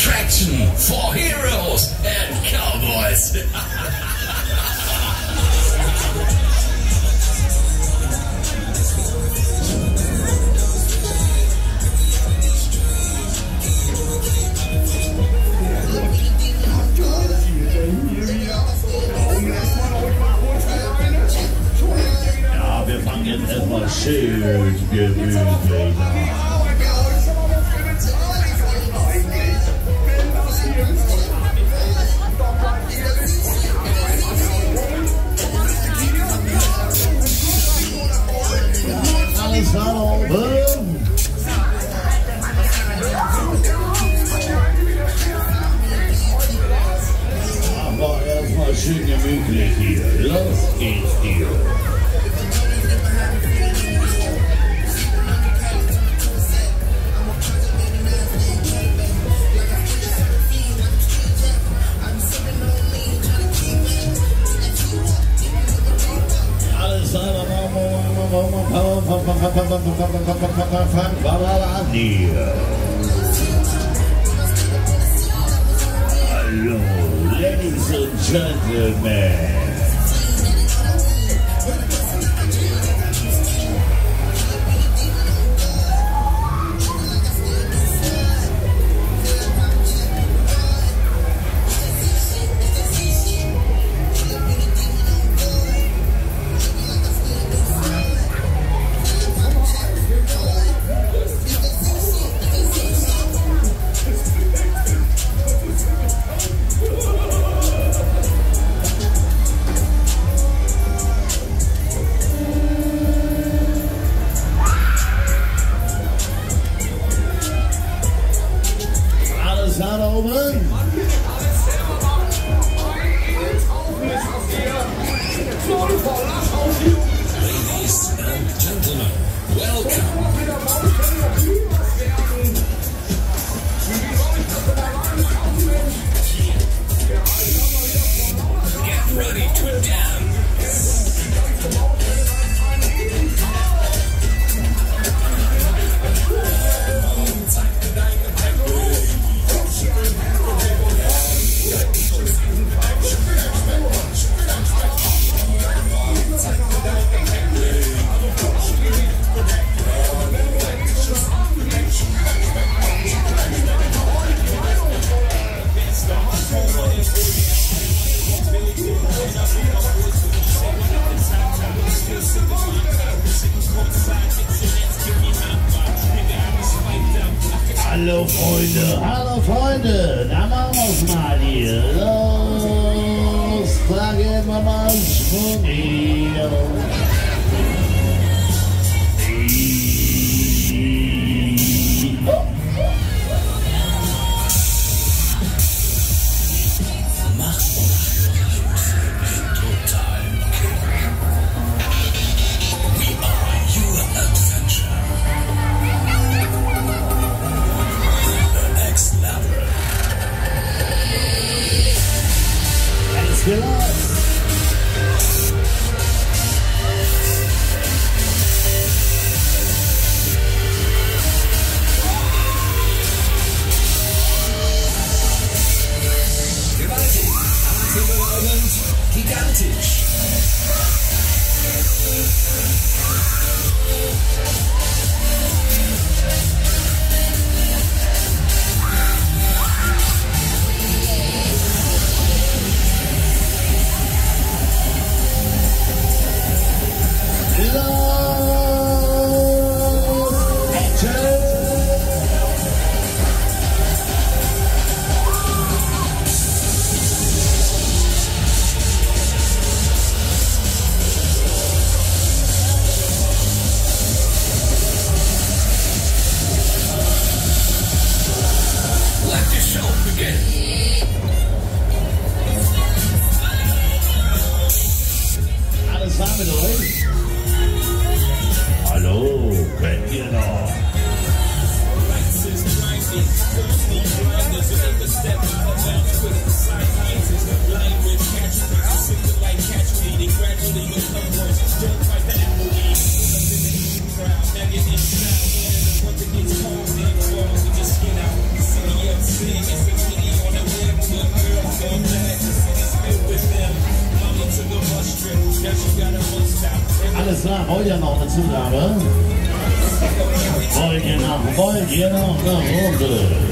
attraction for heroes and cowboys. Ja, wir fangen jetzt. Hello, ladies and gentlemen. Hallo Freunde, hallo Freunde, da machen wir's mal hier. Los, da gehen wir mal einen Sprung hier. 我一脑的我们吃不了我好一点的好一点的